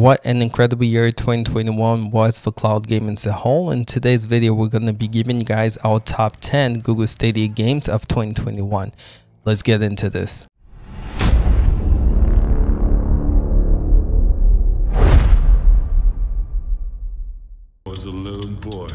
what an incredible year 2021 was for cloud gaming as a whole. In today's video, we're going to be giving you guys our top 10 Google Stadia games of 2021. Let's get into this. was a little boy.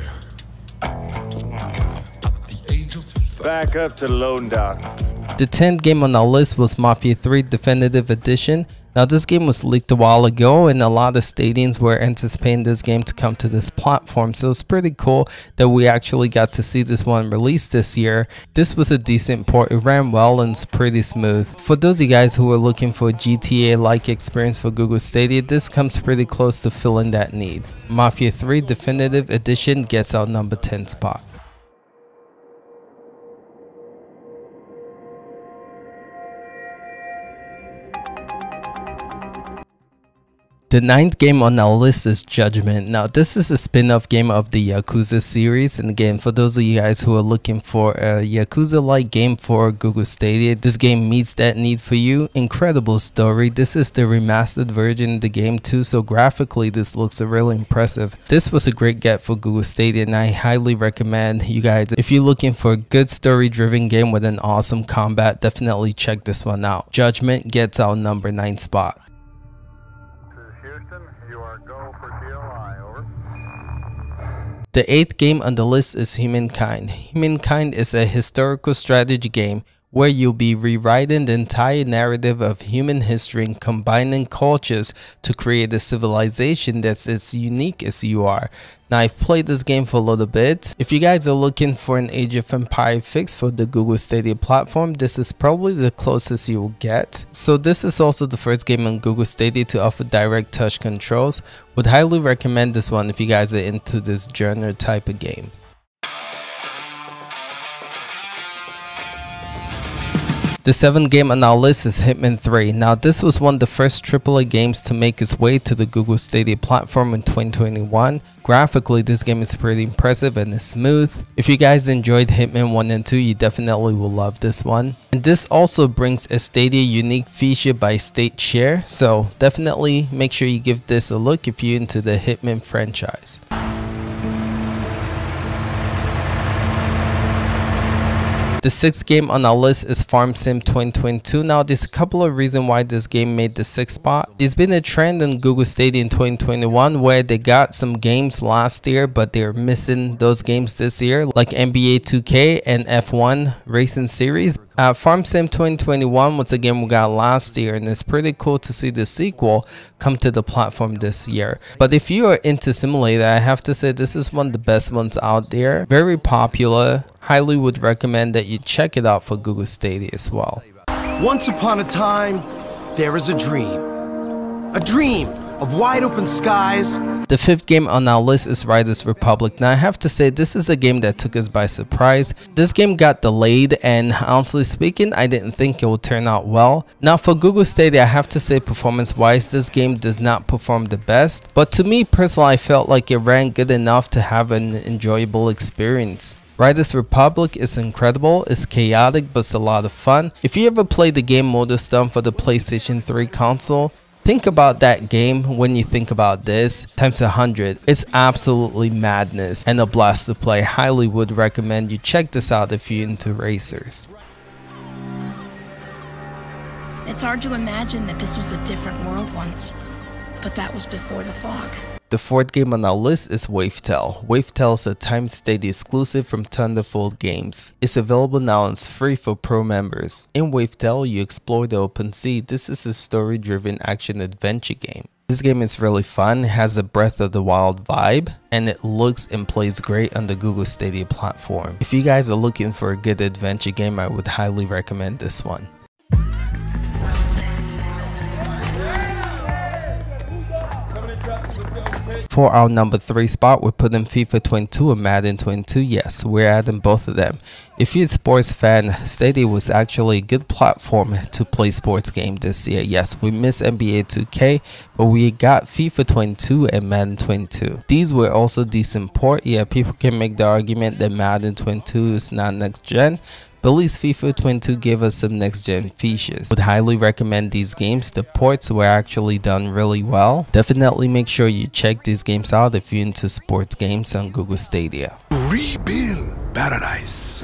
Back up to Lone Dock. The 10th game on our list was Mafia 3 Definitive Edition. Now this game was leaked a while ago and a lot of Stadians were anticipating this game to come to this platform so it's pretty cool that we actually got to see this one released this year. This was a decent port, it ran well and it's pretty smooth. For those of you guys who are looking for a GTA-like experience for Google Stadia, this comes pretty close to filling that need. Mafia 3 Definitive Edition gets our number 10 spot. The ninth game on our list is Judgment. Now, this is a spin-off game of the Yakuza series. And again, for those of you guys who are looking for a Yakuza-like game for Google Stadia, this game meets that need for you. Incredible story. This is the remastered version of the game too, so graphically this looks really impressive. This was a great get for Google Stadia and I highly recommend you guys, if you're looking for a good story-driven game with an awesome combat, definitely check this one out. Judgment gets our number 9 spot. The eighth game on the list is Humankind. Humankind is a historical strategy game where you'll be rewriting the entire narrative of human history and combining cultures to create a civilization that's as unique as you are. Now I've played this game for a little bit. If you guys are looking for an Age of Empire fix for the Google Stadia platform, this is probably the closest you will get. So this is also the first game on Google Stadia to offer direct touch controls. Would highly recommend this one if you guys are into this genre type of game. The seventh game on our list is Hitman 3. Now this was one of the first AAA games to make its way to the Google Stadia platform in 2021. Graphically this game is pretty impressive and is smooth. If you guys enjoyed Hitman 1 and 2 you definitely will love this one. And this also brings a Stadia unique feature by State Share so definitely make sure you give this a look if you're into the Hitman franchise. The sixth game on our list is Farm Sim 2022. Now, there's a couple of reasons why this game made the sixth spot. There's been a trend in Google Stadia in 2021 where they got some games last year, but they're missing those games this year, like NBA 2K and F1 Racing Series. Uh, Farm Sim 2021 was a game we got last year and it's pretty cool to see the sequel come to the platform this year. But if you are into Simulator, I have to say this is one of the best ones out there. Very popular. Highly would recommend that you check it out for Google Stadia as well. Once upon a time, there is a dream. A dream of wide open skies. The fifth game on our list is Riders Republic. Now I have to say this is a game that took us by surprise. This game got delayed and honestly speaking I didn't think it would turn out well. Now for Google Stadia I have to say performance wise this game does not perform the best but to me personally I felt like it ran good enough to have an enjoyable experience. Riders Republic is incredible, it's chaotic but it's a lot of fun. If you ever played the game Motorstorm for the PlayStation 3 console, Think about that game when you think about this times 100. It's absolutely madness and a blast to play. Highly would recommend you check this out if you're into racers. It's hard to imagine that this was a different world once, but that was before the fog. The fourth game on our list is Wavetale. Wavetale is a time Stadia exclusive from Thunderful Games. It's available now and it's free for pro members. In Wavetale, you explore the open sea. This is a story-driven action-adventure game. This game is really fun, has a Breath of the Wild vibe, and it looks and plays great on the Google Stadia platform. If you guys are looking for a good adventure game, I would highly recommend this one. For our number 3 spot, we're putting FIFA 22 and Madden 22. Yes, we're adding both of them. If you're a sports fan, Stadia was actually a good platform to play sports game this year. Yes, we missed NBA 2K, but we got FIFA 22 and Madden 22. These were also decent port. Yeah, people can make the argument that Madden 22 is not next gen, least FIFA 22 gave us some next gen features. Would highly recommend these games, the ports were actually done really well. Definitely make sure you check these games out if you're into sports games on Google Stadia. Rebuild paradise.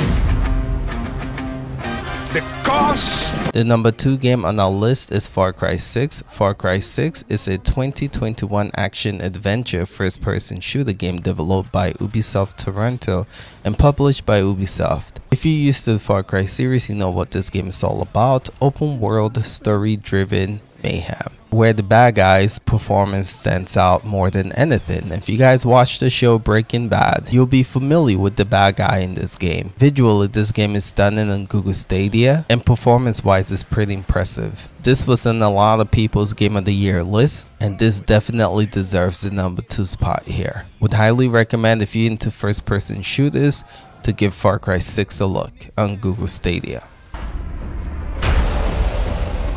The cost The number 2 game on our list is Far Cry 6. Far Cry 6 is a 2021 action-adventure first-person shooter game developed by Ubisoft Toronto and published by Ubisoft. If you're used to the Far Cry series, you know what this game is all about. Open world, story-driven mayhem where the bad guy's performance stands out more than anything. If you guys watch the show Breaking Bad, you'll be familiar with the bad guy in this game. Visually, this game is stunning on Google Stadia, and performance-wise is pretty impressive. This was in a lot of people's Game of the Year list, and this definitely deserves the number 2 spot here. Would highly recommend if you're into first-person shooters to give Far Cry 6 a look on Google Stadia.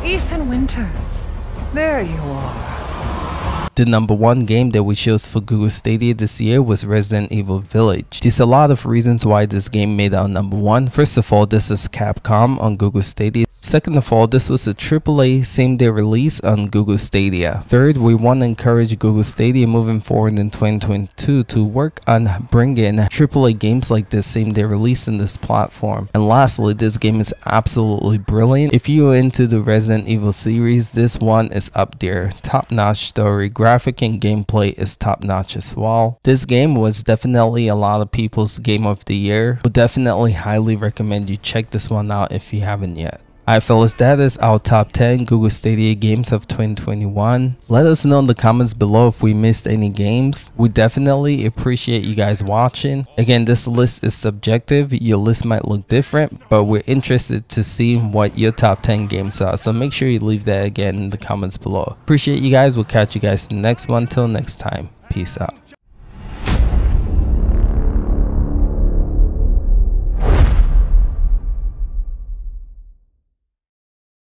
Ethan Winters. There you are. The number one game that we chose for Google Stadia this year was Resident Evil Village. There's a lot of reasons why this game made our number one. First of all, this is Capcom on Google Stadia. Second of all, this was a AAA same day release on Google Stadia. Third, we want to encourage Google Stadia moving forward in 2022 to work on bringing AAA games like this same day release in this platform. And lastly, this game is absolutely brilliant. If you are into the Resident Evil series, this one is up there. Top notch story, graphic and gameplay is top notch as well. This game was definitely a lot of people's game of the year. Would definitely highly recommend you check this one out if you haven't yet. Alright fellas, that is our top 10 Google Stadia games of 2021. Let us know in the comments below if we missed any games. We definitely appreciate you guys watching. Again, this list is subjective. Your list might look different, but we're interested to see what your top 10 games are. So make sure you leave that again in the comments below. Appreciate you guys. We'll catch you guys in the next one. Till next time. Peace out.